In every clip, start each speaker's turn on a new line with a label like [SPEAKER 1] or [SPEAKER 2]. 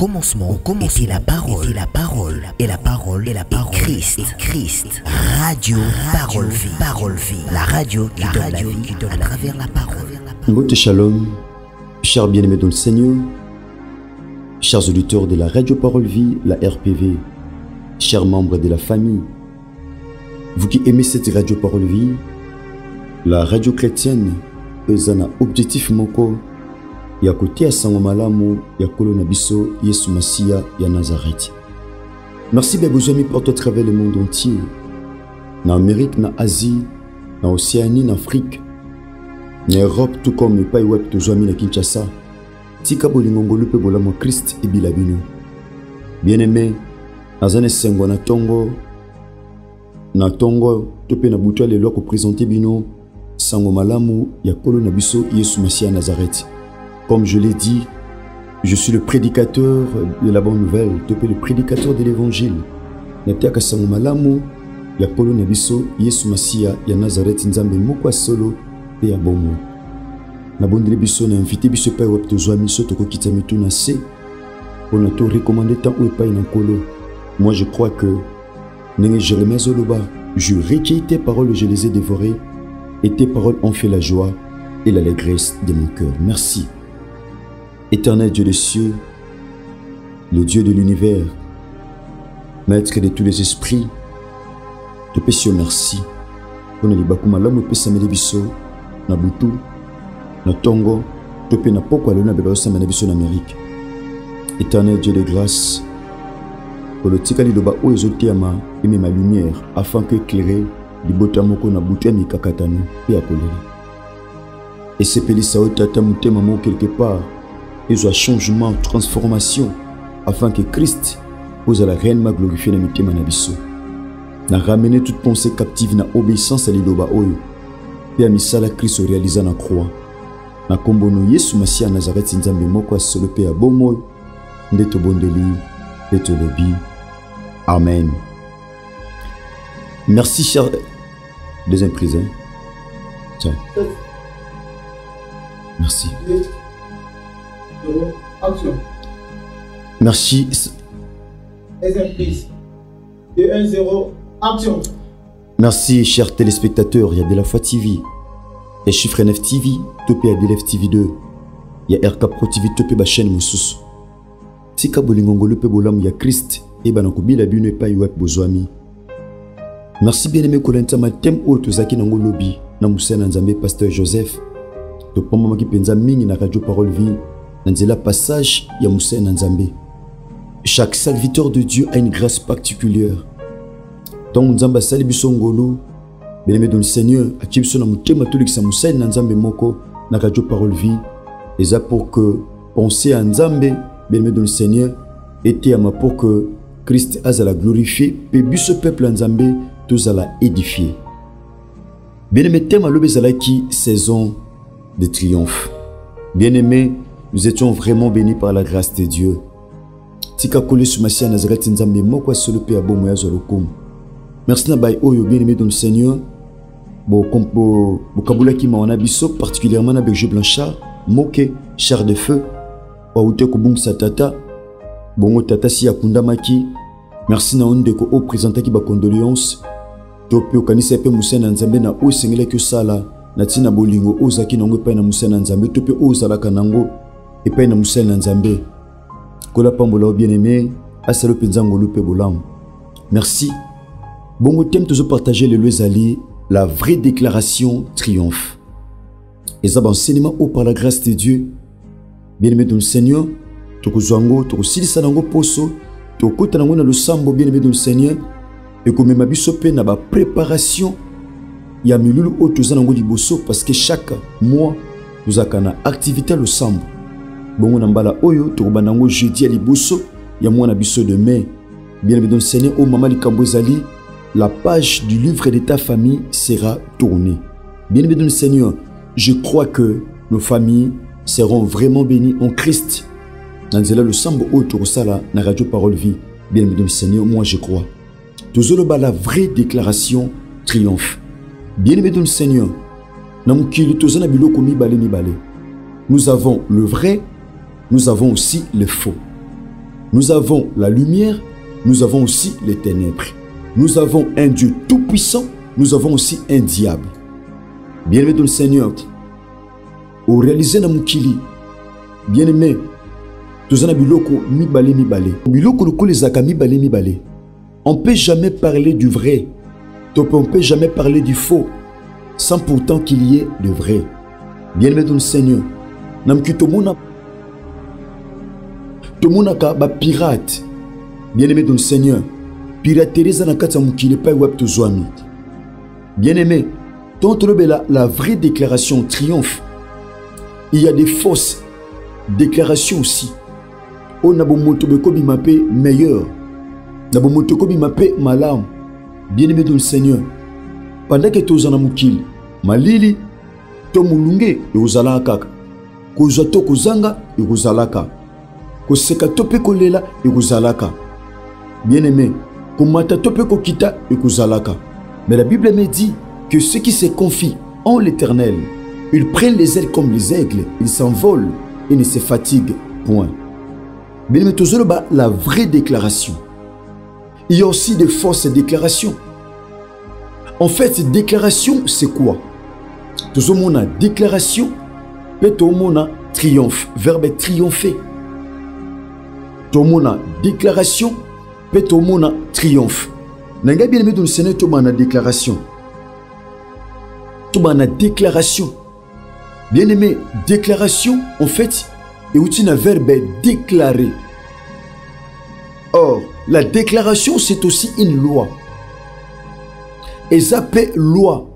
[SPEAKER 1] commencement, au commencement. était la parole, était la parole, et la parole, et la parole, Christ, et Christ. Radio, parole, vie, parole, vie. La radio, qui la donne radio, la vie, qui donne à travers la parole.
[SPEAKER 2] Ngote Shalom, chers bien-aimés dans le Seigneur, chers auditeurs de la Radio Parole Vie, la RPV, chers membres de la famille, vous qui aimez cette Radio Parole Vie, la radio chrétienne, ezana objectif moko ya kotia sango malamu ya kolo na biso yesu masiya ya nazareti merci be bozwami porte travers le monde entier na amérique na asie na océanie na afrique na europe tout comme epai wapi tozwami na kinshasa. Tika bolingo ngolu mpe bolamu ya krist ebila bino. Bien aimé naza na esengo na ntongo na ntongo to mpe na butu ya lelo akopresente bino sango malamu ya kolo na biso yesu masiya nazareti comme je l'ai dit je suis le prédicateur de la bonne nouvelle mpe le prédicateur de l'évangile natiaka sango malamu ya kolo na biso yesu masiya ya nazareti nzambe moko ya solo mpe ya bomoi nabondeli biso na invite biso epai wapi tozwami so tokokita mitu na se mpona torekomande ntan oyo epai na nkolo moi je crois que ndenge jérémie azoloba je recueillis tes paroles je les ai dévorées et tes paroles ont fait la joie et l'allégresse de mon cœur. Merci. Éternel Dieu des cieux, le Dieu de l'univers, Maître de tous les esprits, te pesio merci. mpona libaku malamu epesameli biso na butu na ntongo to mpe na poko alelo na beba biso na amérike éternel dieu de grâce kolotika liloba oyo ezoteyama emema lumière afin que éclairer libota moko na butu ya mikakatano mpe ya kolela. Esepelisa oyo tata quelque part ezwa changement transformation afin que christ ozala réellement glorifié na mitema na na ramene toute pensée captive na obéissance ya liloba oyo ya misala kristo réalisa na croix na nkombo no yesu masiya ya nazareti nzambe moko ya solo mpe ya bomoi nde tobondeli mpe tolobi amen Merci, cher. Deuxième prise. Hein? Tiens. Merci.
[SPEAKER 3] Action.
[SPEAKER 2] Merci.
[SPEAKER 3] Deuxième prise. 2, 1, 0. Action.
[SPEAKER 2] Merci, chers téléspectateurs. Il y a de la foi TV. Et Chiffre 9 TV. Topé DLF TV 2. Il y a RK Pro TV. Topé ba chaîne Moussous. Tika bolingongolo pe bolamu ya Christ. Et banakobila bino epai wapi bozwami. merci bien aimé kolentama teme oyo tozalaki nango lobi na mosala na nzambe pasteur joseph topambamaki mpenza mingi na radio parole vie na nzela passage ya nzambe. Chaque serviteur de dieu a une grâce particulière. Ntango nzambe asali bien-aimé dans le seigneur moko na parole vie. Eza pour que pensée nzambe bien-aimé dans le seigneur pour que christ azala glorifié mpe biso peuple ya nzambe tozala édifié. Bien-aimé thème alobi ezalaki saison de triomphe. Bien-aimé nous étions vraiment bénis par la grâce de dieu. Tika kolesu masiya ya nazareti nzambe moko ya solo mpe ya bomoi azwa merci na bai oyo bien-aimé dans le seigneur. Bokabulaki mawa na biso particulièrement na berger blanchard moke char de feu bauti kobungisa tata bongo tata si akundamaki merci na yo ndeko oyo présentaki bacondoléance to mpe okanisa mpe mosala na nzambe na oyo esengelaki osala na ntina bolingo oyo ozalaki nango epai na mosala na nzambe to mpe oyo ozalaka epai na mosala na nzambe. Kola pambola yo bien aimé asala mpenza ngolu mpe bolamu. Merci. Bongo teme tozopartage lelo ezali la vraie déclaration triomphe. Eza baenseignement oyo par la grâce de dieu. Bien aimé dans le seigneur tokozwa yango tokosilisa nango poso tokota nango na losambo bien aimé dans le seigneur. Ekomema biso mpe na bapréparation ya milulu oyo toza nango liboso parce que chaque mois tozalaka na activité ya losambo bongo na mbala oyo tokobanda yango jeudi ya liboso ya mwana biso de mai bien aimé seigneur oyo mama likambo ezali la page du livre de ta famille sera tournée. Bien aimé seigneur je crois que nos familles seront vraiment bénies en christ. Na nzela losambo oyo tokosala na radio parole vie. Bien aimé seigneur moi je crois. Tozoloba la vraie déclaration triomphe. Bien aimé seigneur na mokili toza na biloko mibale mibale. Nous avons le vrai nous avons aussi le faux Nous avons la lumière, nous avons aussi les ténèbres. Nous avons un Dieu tout-puissant, nous avons aussi un diable. Bien-aimé dans le Seigneur, au réaliser na mukili, bien-aimé, tozana biloko mibale mibale. Biloko lokola ezaka mibale mibale. On peut jamais parler du vrai. On peut jamais parler du faux sans pourtant qu'il y ait de vrai. Bien-aimé dans le Seigneur, tomonaka bapirate bien-aimé dans le Seigneur piraterie eza na kati ya mokili epai wapi tozwami bien-aimé ntongo tolobela la vraie déclaration triomphe. Il y a des fausses déclarations aussi. Oyo na bomoto bekobima mpe meilleur na bomoto ekobima mpe malamu bien-aimé dans le Seigneur pendant ke na mokili malili to molunge ekozalaka kaka kozwa to kozanga ekozalaka ekozalaka. Bien-aimé komata mais la bible me dit que ceux qui se confient en l'éternel ils prennent les ailes comme les aigles ils s'envolent et ne se fatiguent point. Bien-aimé tozoloba la vraie déclaration. Il y a aussi de fausses déclarations. En fait déclaration c'est quoi? Tozomona déclaration mpe tomona triomphe verbe triompher tomona déclaration mpe tomona triomphe. Na bien aimé dans le seigneur déclaration. Tobana na déclaration. Bien aimé déclaration en fait euti na verbe déclarer. Or la déclaration c'est aussi une loi. Eza mpe loi.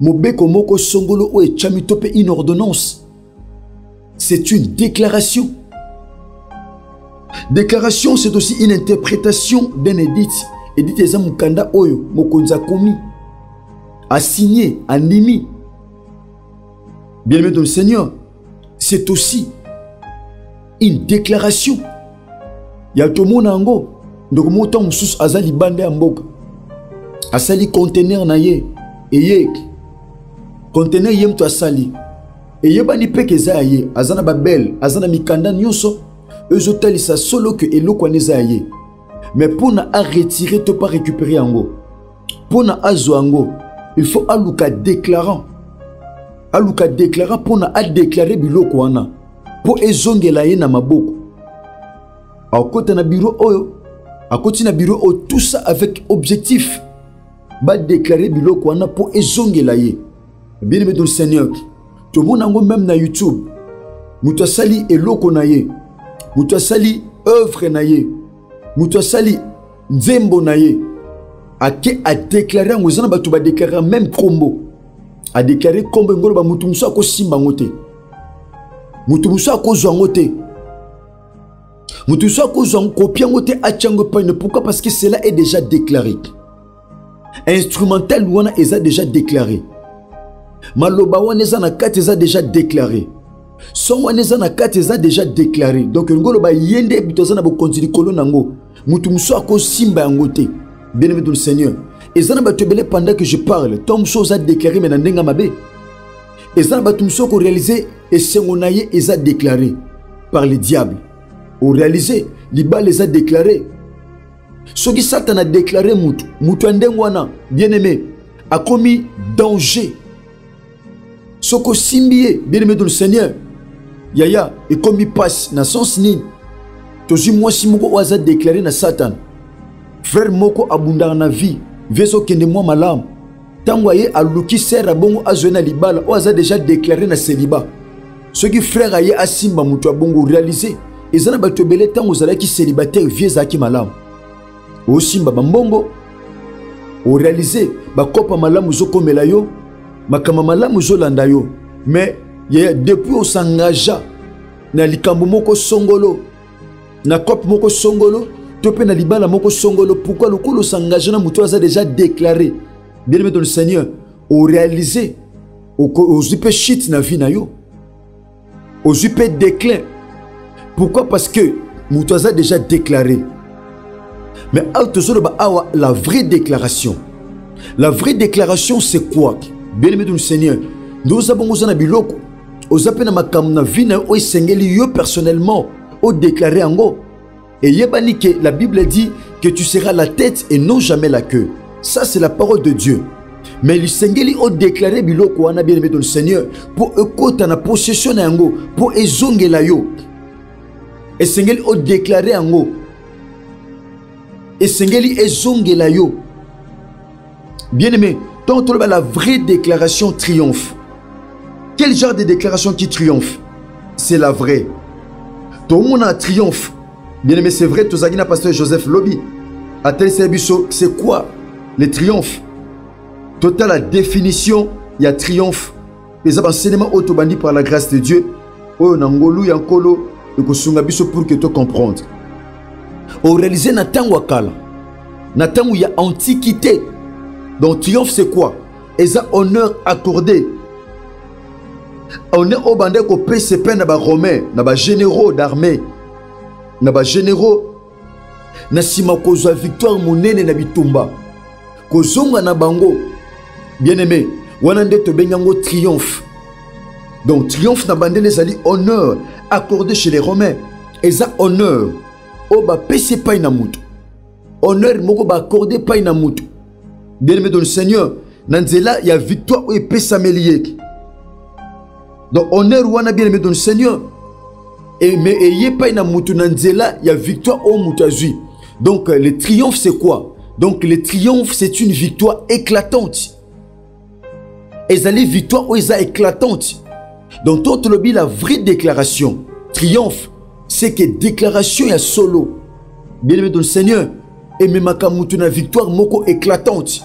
[SPEAKER 2] Mobeko moko songolo oyo etiami to mpe une ordonnance. C'est une déclaration déclaration c'est aussi une interprétation d'un édit. Édit eza mokanda oyo mokonzi akomi. Asigné andimi bien aimé dans le seigneur c'est aussi une déclaration. Ya tomona yango ndeko moko ntango mosusu aza libanda ya asali contener na ye eyeki. Contener ye asali. Eyebani mpe ke eza ya ye aza na babele aza na mikanda nyonso ezotalisa solo ke eloko wana eza ya ye. Mais mpona aretire to mpa récupérer yango. Mpona azwa yango il faut aluka déclarant. Aluka déclarant mpona adeklare biloko wana. Mpo ezongela ye na maboko. Akota na biro oyo akoti na biro oyo tout ça avec objectif. Badeklare biloko wana mpo ezongela ye. Bien aimé dans le seigneur tomona yango même na youtube. Moto asali eloko na ye moto asali œuvre na ye. Moto asali nzembo na ye. Ake adeklare yango eza na bato badeklare même nkombo adeklare nkombo yango loba moto mosusu akosimba yango te. Moto mosusu akozwa yango te. Moto mosusu akozwa yango kopi yango te atia yango epai ne pourquoi? Parce que cela est déjà déclaré. Instrumental wana eza déjà déclaré. Maloba wana eza na kati eza déjà déclaré son wana eza na kati eza déjà déclaré. Donc elingi oloba ye nde buto aza na bokonzi likolo nango motu mosusu akosimba yango te. Bien aimé dans le seigneur. Eza na bato pendant que je parle. Ntango mosusu oza déclaré me na ndenge mabe. Eza na bato mosusu okoréalise esengo na ye eza déclaré par le diable. Oréalise libala eza déclaré. Soki satana adeklare mutu mutu ya ndenge wana bien aimé akomi danger. Soki osimbi bien aimé dans le seigneur yaya ekomi pasi na sens nini tozwi mwasi moko oyo aza deklare na satana frère moko abundaka na vie vie ezokende mwa malamu. Ntango aye aluki sere abongo azwi na libala oyo aza deja deklare na seliba soki frère aye asimba moto abongo réalise eza na bato ebele ntango ozalaki célibataire vie ezalaki malamu. Osimba bambongo orealize bakopa malamu ezokomela yo makambo malamu ezolanda yo. Mais yaya depuis osangaja na likambo moko songolo na kope moko songolo to mpe na libala moko songolo pourquoi lokola osangage na moto aza déjà déclaré? Bien aimé dans le seigneur oréalise ozwi mpe chite na vie na yo ozwi mpe déclin. Pourquoi? Parce que moto aza déjà déclaré. Mais awa tozoloba awa la vraie déclaration. La vraie déclaration c'est quoi? Bien aimé dans le seigneur nde oza bongo oza na biloko oza mpe na makambo na vie na yo oyo esengeli yo personnellement odéklare yango Et yebani que la Bible dit que tu seras la tête et non jamais la queue. Ça, c'est la parole de Dieu. Mais a déclaré biloko wana bien aimé dans le Seigneur pour ekota na possession na yango pour ezongela yo. A déclaré yango. Et Seigneur ezongela yo. Bien aimé, donc la vraie déclaration triomphe. Quel genre de déclaration qui triomphe? C'est la vraie. Tout le monde a triomphe. Bien aimé, c'est vrai, tout ça, pasteur Joseph Lobby. A c'est quoi le triomphe? Total la définition, il y a triomphe. Les enseignements autobandi par la grâce de Dieu. Oh, nangolu yankolo, et que biso pour que tu comprennes. On réalise na tango kala. Na tango ya antiquité. Donc triomphe c'est quoi? Et ça honneur accordé. Honneur au bandé ko PCP na ba romain, na ba généraux d'armée. Na ba généraux. Na sima kozwa victoire monene na bitumba. Kozonga na bango. Bien-aimé wana nde tobengi yango triomphe. Donc triomphe na bandele ezali honneur accordé chez les romains. Eza honneur. Oyo bapesi epai na moto. Honneur moko baakorde epai na moto. Bien-aimé dans le seigneur na ya victoire oyo epesameli ye donc honneur wana bien-aimé dans le seigneur me eye epai na moto na nzela ya victoire moto azwi donc le triomphe c'est quoi? Donc le triomphe c'est une victoire éclatante. Ezali victoire oyo eza éclatante donc to tolobi la vraie déclaration triomphe c'est que déclaration ya solo. Bien aimé dans le seigneur ememaka motu na victoire moko éclatante.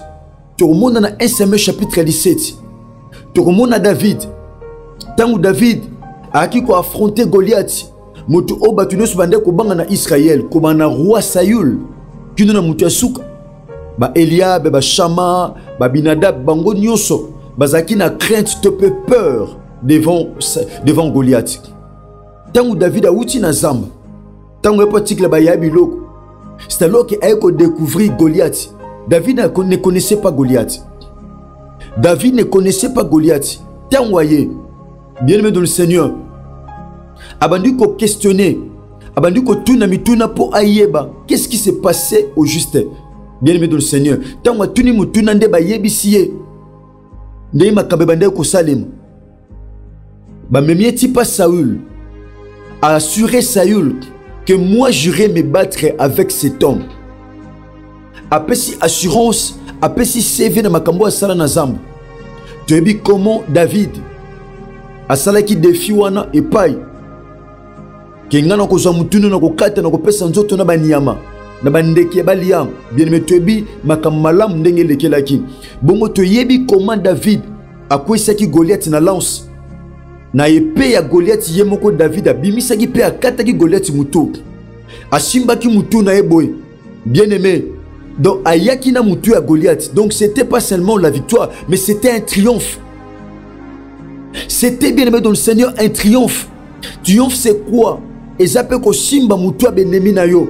[SPEAKER 2] Tokomona na 1 samuel chapitre 17 tokomona david ntango david ayaki koaffronte goliath moto oyo bato nyonso bandeki kobanga na israel kobanga na roi sayul. Kino na moto ya suka baeliabe bashama babinadab bango nyonso bazalaki na crainte to peur devant, devant goliath. Ntango david awuti na zamba ntango ye mpo atikela baya biloko c'est alors que aye kodécouvrir goliath. David ne connaissait pas goliath. David ne connaissait pas goliath. Ntango aye bien aimé dans le seigneur abandi koquestionner abandi kotuna mituna mpo ayeba qu'est-ce qui s'est passé au juste? Bien aimé dans le seigneur ntango atuni motuna nde bayebisi ye ndenge makambo ebandaki kosalema bamemi eti mpa saül assuré saül que moi j'irai me battre avec cet homme. Apesi assurance apesi cv na makambo asala na zamba. Toyebi comment david asalaki defi wana epai. Ke ngai na kozwa motunu na kokata na kopesa nzoto na banyama na bandeke ya balia bien-aimé toyebi makambo malamu ndenge elekelaki. Bongo toyebi koma david akwesaki goliath na lance. Na epe ya goliath ye moko david abimisaki mpe akataki goliath motu asimbaki motu na ye boye. Bien-aimé donc ayaki na ya goliath. Donc c'était pas seulement la victoire mais c'était un triomphe c'était bien aimé dans le seigneur un triomphe. Triomphe c'est quoi? Eza mpe kosimba motu ya benemi na yo.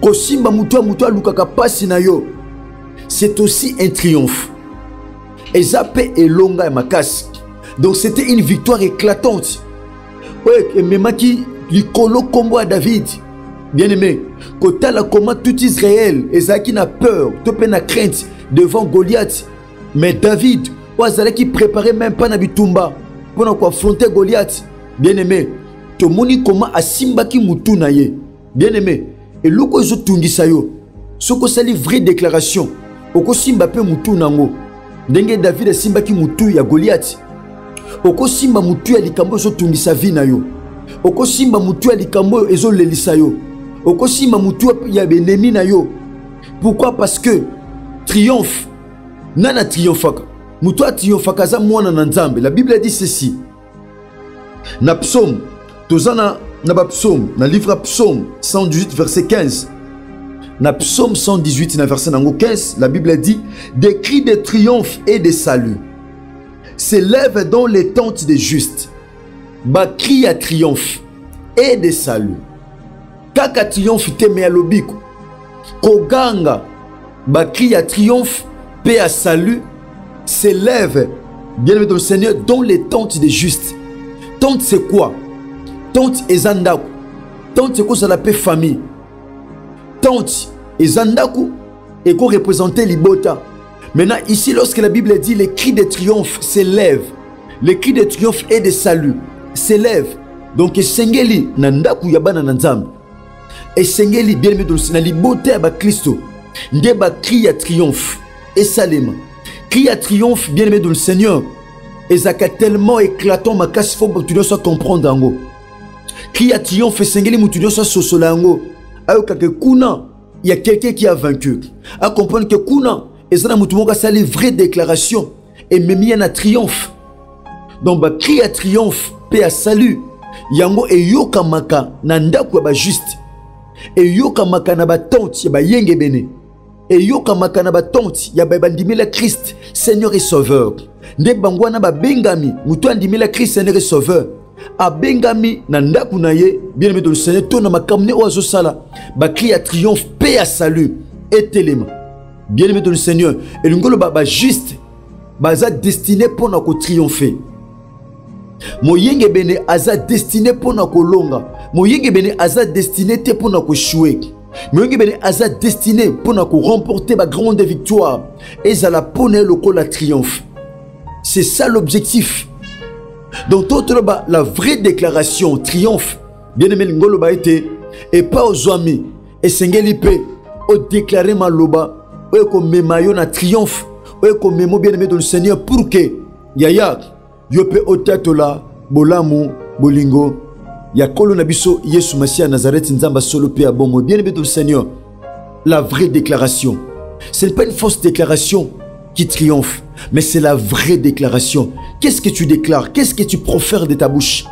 [SPEAKER 2] Kosimba motu ya motu alukaka na yo. C'est aussi un triomphe. Eza mpe elonga ya makasi. Donc c'était une victoire éclatante. Oyo ememaki likolo nkombo ya david. Bien aimé kotala koma tout israel ezalaki na peur to mpe na crainte devant goliath. Mais david oyo azalaki préparé même mpa na bitumba mpo na koaffronte goliath. Bien aimé tomoni koma asimbaki motu na ye. Bien aimé eloko ezotungisa yo. Soki osali vraie déclaration. Okosimba mpe motu nango. Ndenge david asimbaki motu ya goliath. Okosimba motu ya likambo ezotungisa vi na yo. Okosimba motu ya likambo oyo ezolelisa yo. Okosimba motu ya benemi na yo. Pourquoi? Parce que triomphe. Nani atriomphaka motu atriomphaka aza mwana na la bible dit ceci. Na psaume toza na, na bapsaume na livre psaume 118 verset 15 na psaume 118 na verset nango 15 la bible dit des cris de triomphe et de salut s'élèvent dans les tentes des justes. Bakri ya triomphe et de salut kaka triomphe te me alobi koganga bakri ya triomphe mpe ya salut s'élève bien aimé dans le seigneur dans les tentes des justes. Tente c'est quoi? Tente eza ndako tente ekozala mpe famille? Tente eza ndako ekoreprésente libota? Maintenant ici lorsque la bible dit les cris de triomphe s'élèvent. Les cris de triomphe et de salut s'élèvent. Donc esengeli na ndako ya bana na nzambe esengeli bien aimé na libota ya bakristo nde bakri ya triomphe. Esalema cri ya triomphe bien aimé dans le seigneur. Ezalaka tellement éclatant makasi fo motu nyonso acomprendre yango cri ya triomphe esengeli motu nyonso asosola yango ayokaka kuna ya quelqu'un qui a vaincu. Acomprendre ke kuna eza na motu moko asali vraie déclaration ememi ye na triomphe. Donc bakri ya triomphe mpe ya salut. Yango eyokamaka na ndako ya bajuste eyokamaka na batente ya bayengebene eyokamaka na batente ya bandimela krist seigneur et sauveur. Nde bango wana babengami motu andimela krist seigneur et sauveur. Abengami na ndako na ye bien aimé de le seigneur to na makambo nde oyo azosala. Bakri ya triomphe mpe ya salut etelema. Bien aimé de le seigneur elingi oloba bajuste baza destine mpo na kotriomphe moyengebene aza destine mpo na kolonga moyengebene aza destine te mpo na koshue moyengebene aza destine mpo na koremporter bagrande victoire. Ezala mpo na triomphe. C'est ça l'objectif. Donc la vraie déclaration triomphe. Bien aimé lingi oloba ete epa ozwami esengeli mpe odeklare maloba oyo ekomema yo na triomphe oyo ekomema bien aimé dans le seigneur pour ke yaya yo mpe otatola bolamu bolingo ya nkolo na biso yesu masiya ya nazareti nzambe bien aimé seigneur la vraie déclaration. Ce n'est pas une fausse déclaration qui triomphe mais c'est la vraie déclaration. Qu'est-ce que tu déclares? Qu'est-ce que tu profères de ta bouche?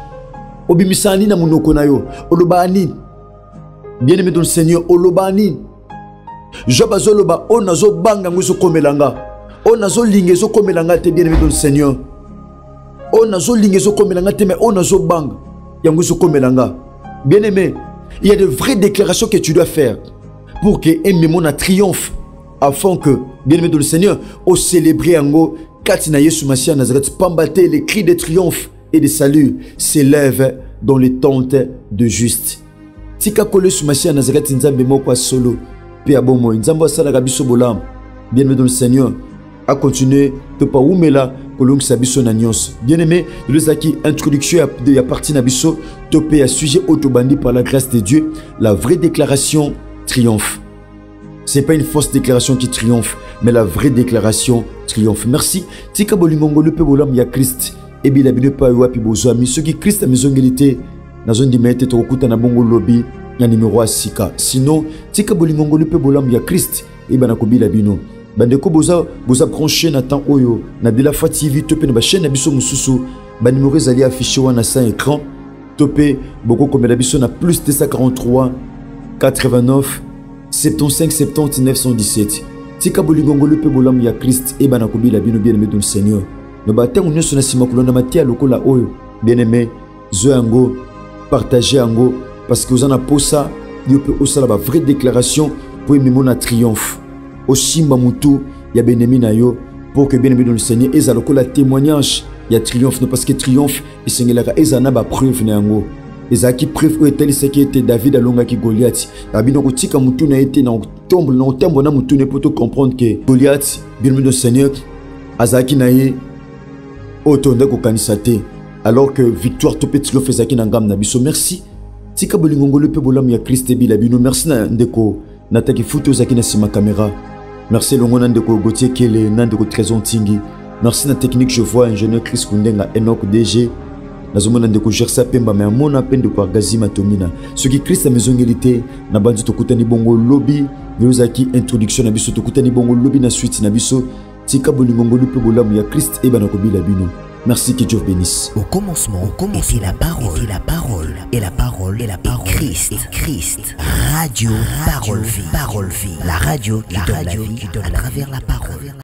[SPEAKER 2] Obimisa nini na monoko na yo. Bien aimé le seigneur olobaa nini job azoloba oyo nazobanga yango ezokomela nga oyo te bien aimé le seigneur oyo nazolinga te mais oyo nazobanga bien aimé il y a de vraies déclarations que tu dois faire pour que ememo na triomphe afin que bien aimé dans le seigneur océlébrer yango kati na yesu masiya nazareth pamba te les cris de triomphe et de salut s'élèvent dans les tentes de juste. Tika kolo yesu masiya nazareth nzambe moko ya solo mpe ya bomoi. Nzambe asalaka biso bolamu bien aimé dans le seigneur acontinue to paumela kolongisa biso na nyonso. Bien aimé lelo ezalaki introduction ya, parti na biso to mpe ya sujet oyo tobandi par la grâce de dieu la vraie déclaration triomphe. C'est pas une fausse déclaration qui triomphe mais la vraie déclaration triomphe. Merci. Tika bolingongolu mpe bolamu ya krist ebila bino epai wapi bozwami soki krist amizongeli te nazondima ete bongo lobi na nimero sika sino tika bolingongolu mpe bolamu ya krist eyebana kobila bino bandeko boza boza branche na temps oyo. Na delafa tv to mpe na bachaîne na biso mosusu. Banimero ezali affiche wana sa écran. To mpe bokokomela biso na plus 243 89 75 70 917 tika bolingongolu mpe bolamu ya krist eyebana kobila bino bien aimé dans le seigneur. Loba ntango nyonso na nsima kolanda mateya lokola oyo bien aimé zwa yango partage yango parce que oza na posa yo mpe osala bavraie déclaration mpo ememo na triomphe osimba motu ya benemi na yo pour que bien aimé dans le seigneur ezala lokola témoignage ya triomphe. Parce que triomphe esengelaka ezala na bapreuve na yango. Ezalaki preuve oyo etalisaki ete david alongaki goliath. Abino kotika motu na ye te na kotambola na motu na ye mpo tocomprendre ke goliath bien aimé dans le seigneur azalaki na ye oyo tonda kokanisa te. Alors que victoire to mpe triomphe ezalaki na ngambo na biso. Merci. Tika bolingongolo mpe bolamu ya krist ebila bino. Merci na ndeko. Nataki futi ozalaki na nsima kamera merci elongo na ndeko gautier kele na ndeko trésor ntingi. Merci na technique je vois ingénieur chris kundenga enok dg nazomona ndeko gersa pemba me amona mpe ndeko agazima tomina soki krist amezongeli te na bandi tokutani bongo lobi lelo ezalaki introduction na biso. Tokutani bongo lobi na suite na biso. Tika bolingongolu mpe bolamu ya krist eyebana kobila bino merci que dieu bénisse.
[SPEAKER 1] Au commencement, au commencement. Était la parole, était la parole, et la parole, et la parole, et Christ, et Christ. Radio, parole, vie, parole, vie. La radio qui donne la vie à travers la parole.